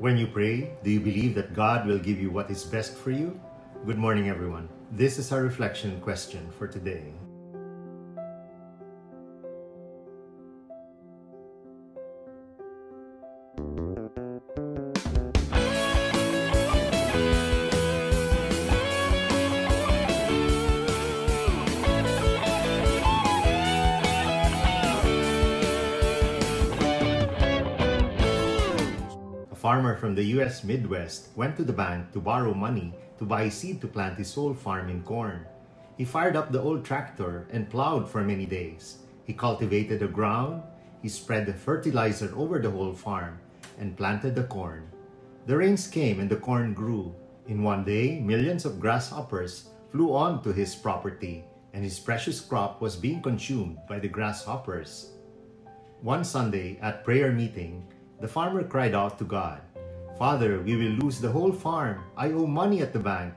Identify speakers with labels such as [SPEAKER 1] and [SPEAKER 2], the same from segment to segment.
[SPEAKER 1] When you pray, do you believe that God will give you what is best for you? Good morning, everyone. This is our reflection question for today. Farmer from the US Midwest went to the bank to borrow money to buy seed to plant his whole farm in corn. He fired up the old tractor and plowed for many days. He cultivated the ground, he spread the fertilizer over the whole farm, and planted the corn. The rains came and the corn grew. In one day, millions of grasshoppers flew onto his property, and his precious crop was being consumed by the grasshoppers. One Sunday at prayer meeting, the farmer cried out to God, Father, we will lose the whole farm. I owe money at the bank.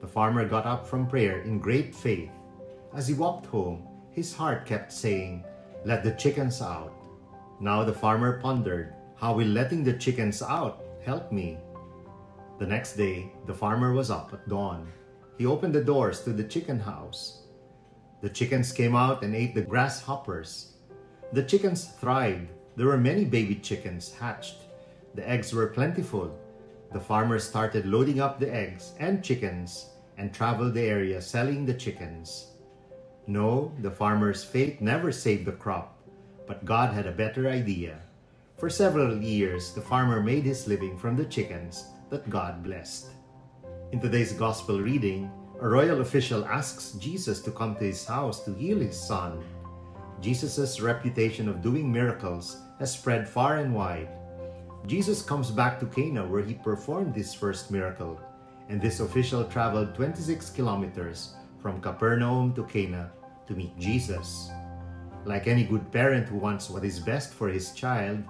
[SPEAKER 1] The farmer got up from prayer in great faith. As he walked home, his heart kept saying, Let the chickens out. Now the farmer pondered, How will letting the chickens out help me? The next day, the farmer was up at dawn. He opened the doors to the chicken house. The chickens came out and ate the grasshoppers. The chickens thrived there were many baby chickens hatched. The eggs were plentiful. The farmer started loading up the eggs and chickens and traveled the area selling the chickens. No, the farmer's faith never saved the crop, but God had a better idea. For several years, the farmer made his living from the chickens that God blessed. In today's gospel reading, a royal official asks Jesus to come to his house to heal his son. Jesus' reputation of doing miracles has spread far and wide. Jesus comes back to Cana where he performed this first miracle, and this official traveled 26 kilometers from Capernaum to Cana to meet Jesus. Like any good parent who wants what is best for his child,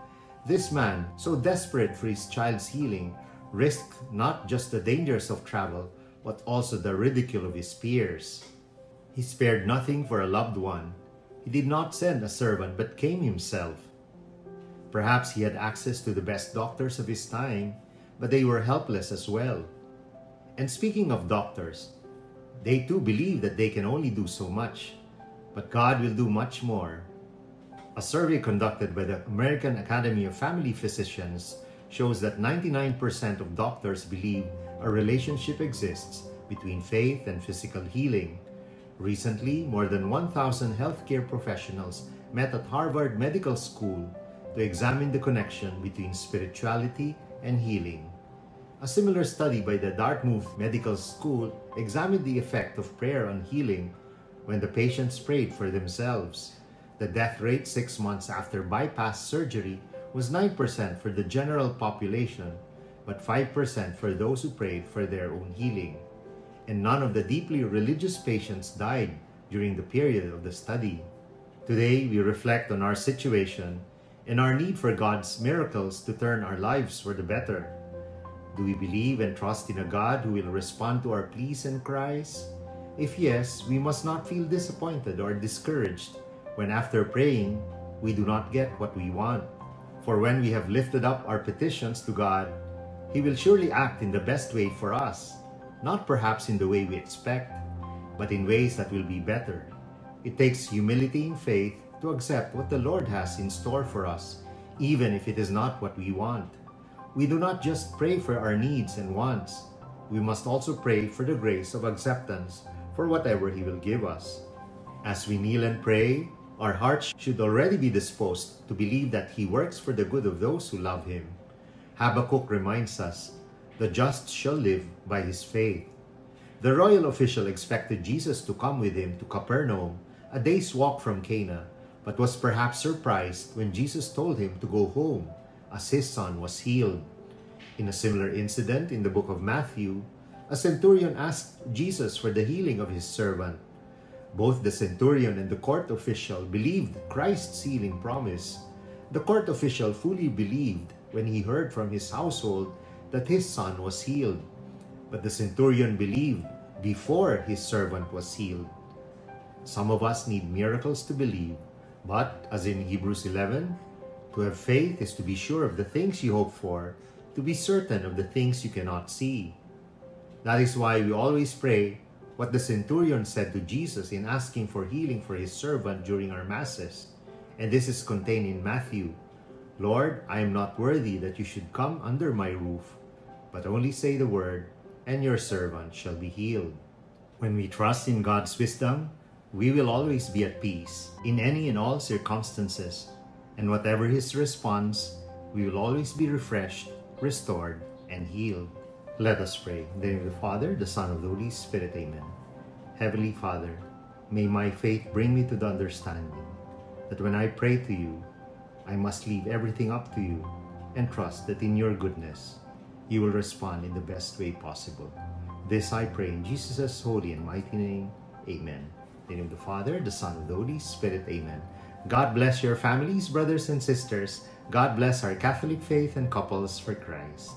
[SPEAKER 1] this man, so desperate for his child's healing, risked not just the dangers of travel, but also the ridicule of his peers. He spared nothing for a loved one. He did not send a servant, but came himself. Perhaps he had access to the best doctors of his time, but they were helpless as well. And speaking of doctors, they too believe that they can only do so much, but God will do much more. A survey conducted by the American Academy of Family Physicians shows that 99% of doctors believe a relationship exists between faith and physical healing. Recently, more than 1,000 healthcare professionals met at Harvard Medical School to examine the connection between spirituality and healing. A similar study by the Dartmouth Medical School examined the effect of prayer on healing when the patients prayed for themselves. The death rate six months after bypass surgery was 9% for the general population, but 5% for those who prayed for their own healing. And none of the deeply religious patients died during the period of the study. Today, we reflect on our situation and our need for God's miracles to turn our lives for the better. Do we believe and trust in a God who will respond to our pleas and cries? If yes, we must not feel disappointed or discouraged when after praying, we do not get what we want. For when we have lifted up our petitions to God, He will surely act in the best way for us, not perhaps in the way we expect, but in ways that will be better. It takes humility and faith to accept what the Lord has in store for us, even if it is not what we want. We do not just pray for our needs and wants, we must also pray for the grace of acceptance for whatever He will give us. As we kneel and pray, our hearts should already be disposed to believe that He works for the good of those who love Him. Habakkuk reminds us, the just shall live by his faith. The royal official expected Jesus to come with him to Capernaum, a day's walk from Cana, but was perhaps surprised when Jesus told him to go home as his son was healed. In a similar incident in the book of Matthew, a centurion asked Jesus for the healing of his servant. Both the centurion and the court official believed Christ's healing promise. The court official fully believed when he heard from his household that his son was healed. But the centurion believed before his servant was healed. Some of us need miracles to believe, but, as in Hebrews 11, to have faith is to be sure of the things you hope for, to be certain of the things you cannot see. That is why we always pray what the centurion said to Jesus in asking for healing for his servant during our Masses. And this is contained in Matthew. Lord, I am not worthy that you should come under my roof, but only say the word, and your servant shall be healed. When we trust in God's wisdom, we will always be at peace in any and all circumstances, and whatever His response, we will always be refreshed, restored, and healed. Let us pray. In the name of the Father, the Son, of the Holy Spirit. Amen. Heavenly Father, may my faith bring me to the understanding that when I pray to you, I must leave everything up to you and trust that in your goodness, you will respond in the best way possible. This I pray in Jesus' holy and mighty name. Amen. In the name of the Father, the Son, and the Holy Spirit. Amen. God bless your families, brothers and sisters. God bless our Catholic faith and couples for Christ.